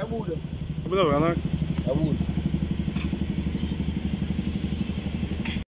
É muda. Apa dah não, É muda.